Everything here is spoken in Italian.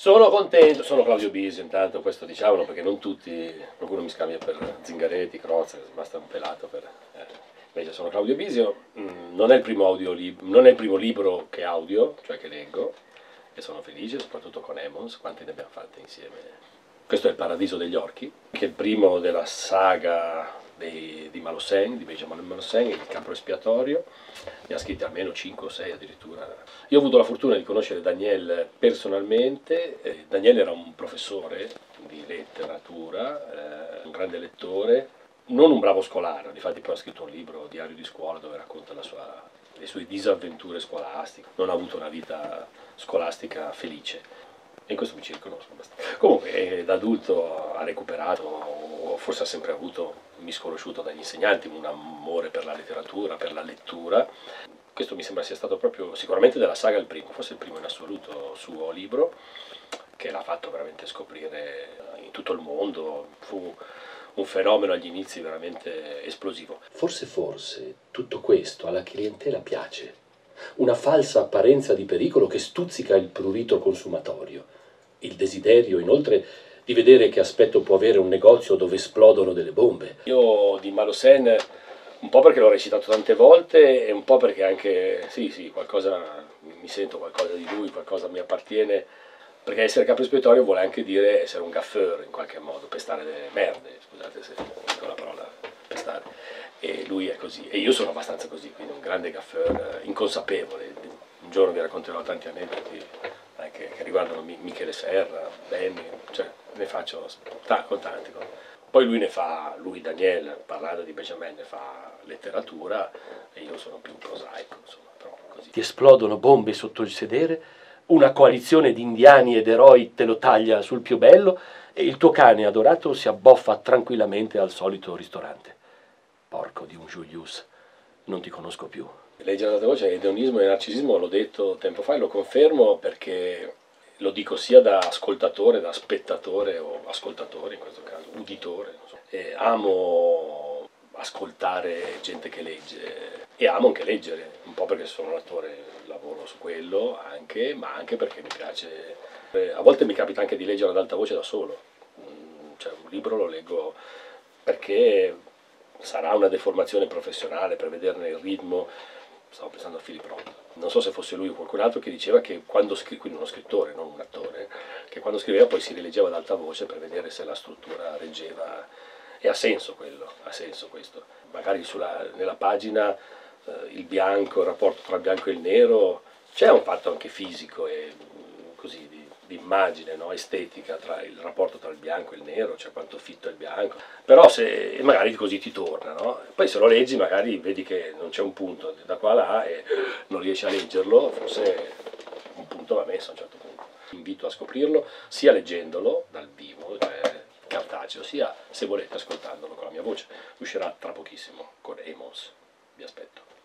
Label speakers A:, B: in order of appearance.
A: Sono contento, sono Claudio Bisi intanto, questo diciamolo perché non tutti, qualcuno mi scambia per Zingaretti, Crozza, basta un pelato per... Eh. Invece sono Claudio Bisio, mm, non, è il primo non è il primo libro che audio, cioè che leggo, e sono felice, soprattutto con Emmons, quanti ne abbiamo fatte insieme. Questo è Il Paradiso degli Orchi, che è il primo della saga dei, di Maloseng, di Benjamin Maloseng, il campo espiatorio, ne ha scritti almeno 5 o 6 addirittura. Io ho avuto la fortuna di conoscere Daniel personalmente, eh, Daniel era un professore di letteratura, eh, un grande lettore, non un bravo scolaro, infatti poi ha scritto un libro, Diario di scuola, dove racconta sua, le sue disavventure scolastiche, non ha avuto una vita scolastica felice. E in questo mi ci riconosco abbastanza. Comunque, eh, da adulto ha recuperato, forse ha sempre avuto, misconosciuto dagli insegnanti, un amore per la letteratura, per la lettura. Questo mi sembra sia stato proprio, sicuramente della saga il primo, forse il primo in assoluto suo libro, che l'ha fatto veramente scoprire in tutto il mondo. Fu un fenomeno agli inizi veramente esplosivo.
B: Forse, forse, tutto questo alla clientela piace. Una falsa apparenza di pericolo che stuzzica il prurito consumatorio il desiderio inoltre di vedere che aspetto può avere un negozio dove esplodono delle bombe.
A: Io di Malosen un po' perché l'ho recitato tante volte e un po' perché anche, sì sì, qualcosa, mi sento qualcosa di lui, qualcosa mi appartiene, perché essere capo espiatorio vuole anche dire essere un gaffeur in qualche modo, pestare delle merde, scusate se dico la parola pestare, e lui è così, e io sono abbastanza così, quindi un grande gaffeur inconsapevole, un giorno vi racconterò tanti aneddoti che, che riguardano Michele Serra, Benny, cioè ne faccio con tanti. Poi lui ne fa, lui Daniel, parlando di Benjamin, ne fa letteratura e io sono più prosaico, insomma.
B: Ti esplodono bombe sotto il sedere, una coalizione di indiani ed eroi te lo taglia sul più bello e il tuo cane adorato si abboffa tranquillamente al solito ristorante. Porco di un Julius, non ti conosco più.
A: Leggere ad alta voce, edonismo e narcisismo, l'ho detto tempo fa e lo confermo perché lo dico sia da ascoltatore, da spettatore o ascoltatore in questo caso, uditore. So. amo ascoltare gente che legge e amo anche leggere, un po' perché sono un attore, lavoro su quello anche, ma anche perché mi piace. A volte mi capita anche di leggere ad alta voce da solo, mm, cioè un libro lo leggo perché sarà una deformazione professionale per vederne il ritmo, stavo pensando a Philip Roth, non so se fosse lui o qualcun altro che diceva che quando scriveva, quindi uno scrittore, non un attore, che quando scriveva poi si rileggeva ad alta voce per vedere se la struttura reggeva. E ha senso quello, ha senso questo. Magari sulla, nella pagina eh, il bianco, il rapporto tra il bianco e il nero, c'è un fatto anche fisico e così di di immagine no? estetica tra il rapporto tra il bianco e il nero, cioè quanto fitto è il bianco, però se magari così ti torna, no? poi se lo leggi magari vedi che non c'è un punto da qua a là e non riesci a leggerlo, forse un punto va messo a un certo punto. Invito a scoprirlo sia leggendolo dal vivo, cioè cartaceo, sia se volete ascoltandolo con la mia voce. Uscirà tra pochissimo con Amos. Vi aspetto.